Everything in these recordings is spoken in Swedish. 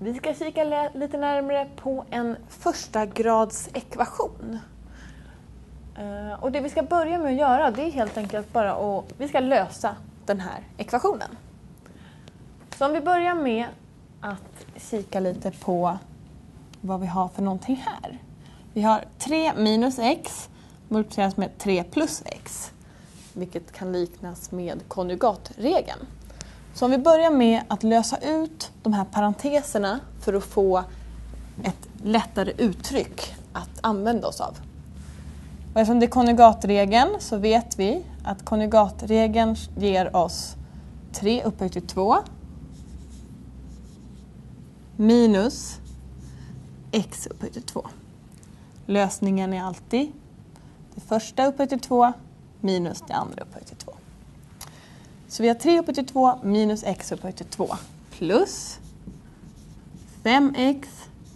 Vi ska kika lite närmare på en första grads ekvation. Eh, och det vi ska börja med att göra det är helt enkelt bara att vi ska lösa den här ekvationen. Så om vi börjar med att kika lite på vad vi har för någonting här. Vi har 3 minus x multipliceras med 3 plus x, vilket kan liknas med konjugatregeln. Så om vi börjar med att lösa ut de här parenteserna för att få ett lättare uttryck att använda oss av. Och eftersom det är konjugatregeln så vet vi att konjugatregeln ger oss 3 upphöjt till 2 minus x upphöjt till 2. Lösningen är alltid det första upphöjt till 2 minus det andra upphöjt till 2. Så vi har 3 upphöjt till 2 minus x upphöjt till 2 plus 5x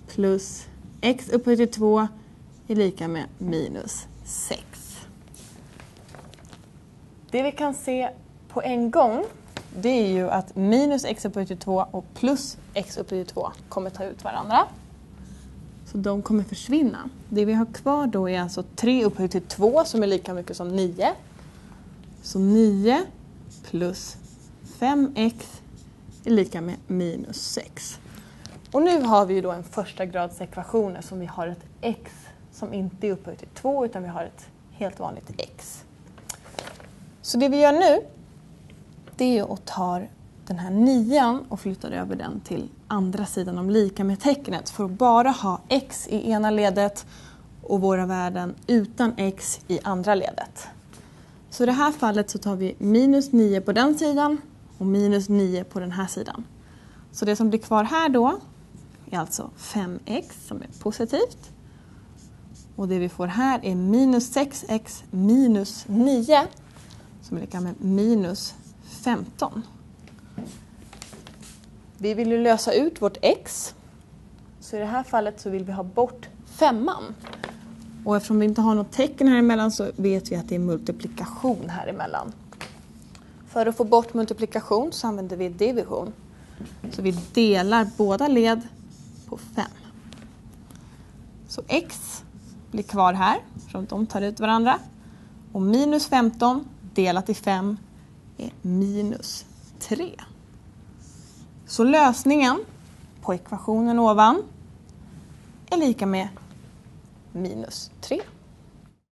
plus x upphöjt till 2 är lika med minus 6. Det vi kan se på en gång det är ju att minus x upphöjt till 2 och plus x upphöjt till 2 kommer ta ut varandra. Så de kommer försvinna. Det vi har kvar då är alltså 3 upphöjt till 2 som är lika mycket som 9. Så 9 plus 5x är lika med minus 6. Och nu har vi ju då en första grads ekvation som vi har ett x som inte är upphöjt till 2 utan vi har ett helt vanligt x. Så det vi gör nu det är att ta den här nian och flyttar över den till andra sidan om lika med tecknet för att bara ha x i ena ledet och våra värden utan x i andra ledet. Så i det här fallet så tar vi minus 9 på den sidan och minus 9 på den här sidan. Så det som blir kvar här då är alltså 5x som är positivt. Och det vi får här är minus 6x minus 9 som är lika med minus 15. Vi vill ju lösa ut vårt x. Så i det här fallet så vill vi ha bort femman. Och eftersom vi inte har något tecken här emellan så vet vi att det är multiplikation här emellan. För att få bort multiplikation så använder vi division. Så vi delar båda led på 5. Så x blir kvar här, eftersom de tar ut varandra. Och minus 15 delat i 5 är minus 3. Så lösningen på ekvationen ovan är lika med minus 3.